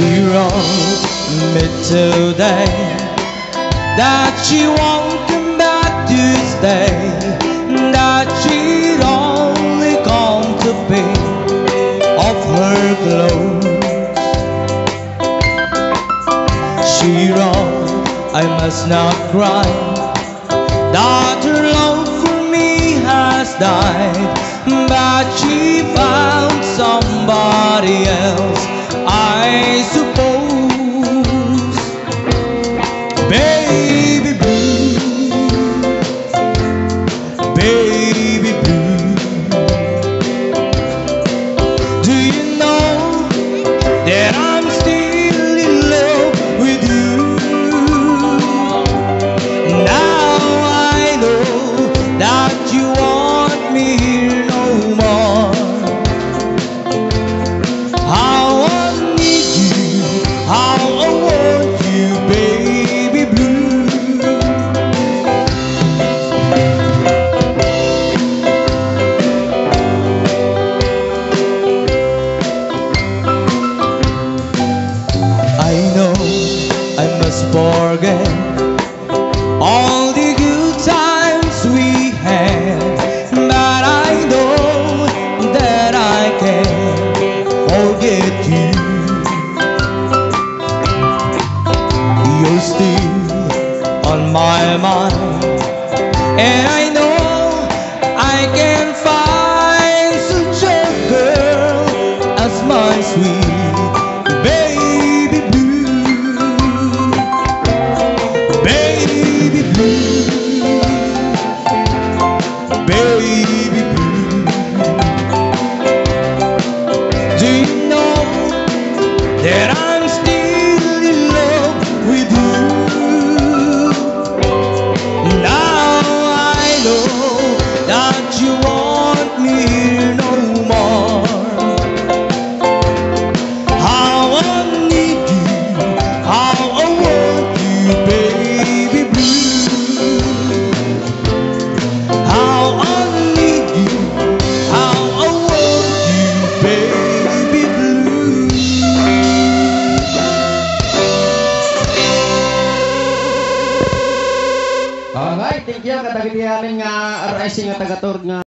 wrote me today that she won't come back to stay, that she'd only come to pay of her clothes. She wrote, I must not cry, that her love for me has died, but she found somebody else, I suppose. I must forget all the good times we had, but I know that I can't forget you. You're still on my mind, and I know I can find such a girl as my sweet Alright, thank you. Katagiti amin nga RIC nga taga-tour nga